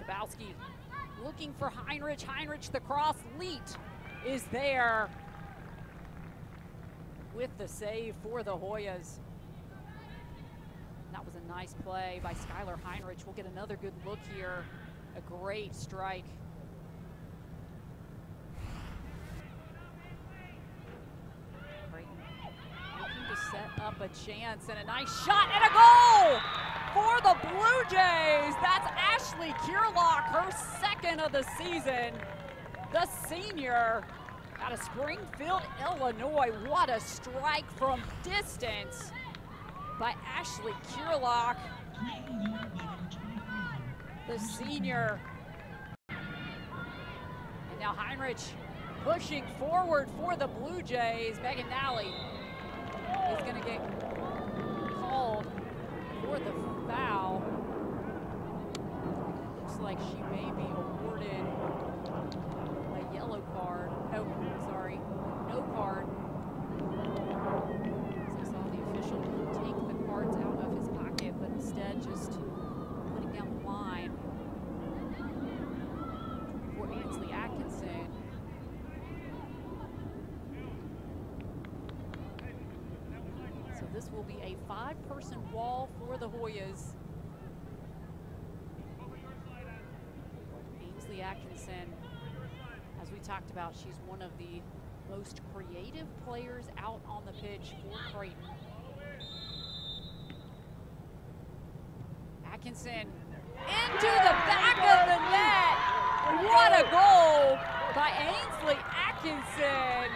Kabowski looking for Heinrich. Heinrich the cross. Leet is there with the save for the Hoyas. That was a nice play by Skylar Heinrich. We'll get another good look here. A great strike. Creighton looking to set up a chance and a nice shot and a goal for the Blue Jays. That's her second of the season. The senior out of Springfield, Illinois. What a strike from distance by Ashley Kierlock. The senior. And now Heinrich pushing forward for the Blue Jays. Megan Nally is going to get called for the foul. Looks like she may be awarded a yellow card. Oh, sorry, no card. As I saw the official take the cards out of his pocket, but instead just putting down the line for Ainsley Atkinson. So this will be a five-person wall for the Hoyas. Ainsley Atkinson, as we talked about, she's one of the most creative players out on the pitch for Creighton. Atkinson into the back of the net. What a goal by Ainsley Atkinson.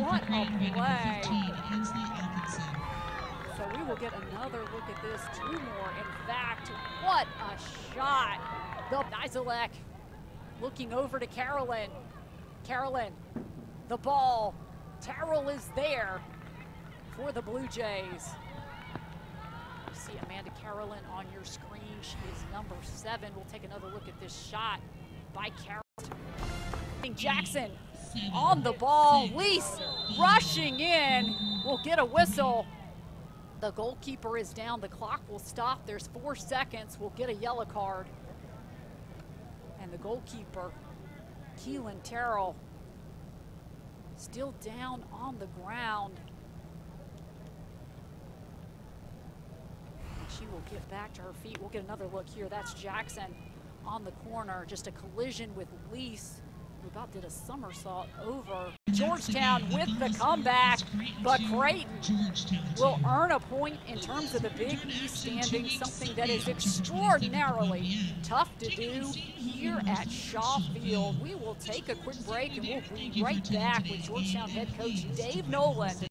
What a play. So we will get another look at this, two more. In fact, what a shot. The Nizelek looking over to Carolyn. Carolyn, the ball. Terrell is there for the Blue Jays. You see Amanda Carolyn on your screen. She is number seven. We'll take another look at this shot by Carolyn. Jackson on the ball. Lease rushing in. We'll get a whistle. The goalkeeper is down. The clock will stop. There's four seconds. We'll get a yellow card. And the goalkeeper, Keelan Terrell, still down on the ground. And she will get back to her feet. We'll get another look here. That's Jackson on the corner. Just a collision with Lease who about did a somersault over Georgetown with the comeback, but Creighton will earn a point in terms of the Big East standings, something that is extraordinarily tough to do here at Shaw Field. We will take a quick break and we'll be right back with Georgetown head coach Dave Nolan.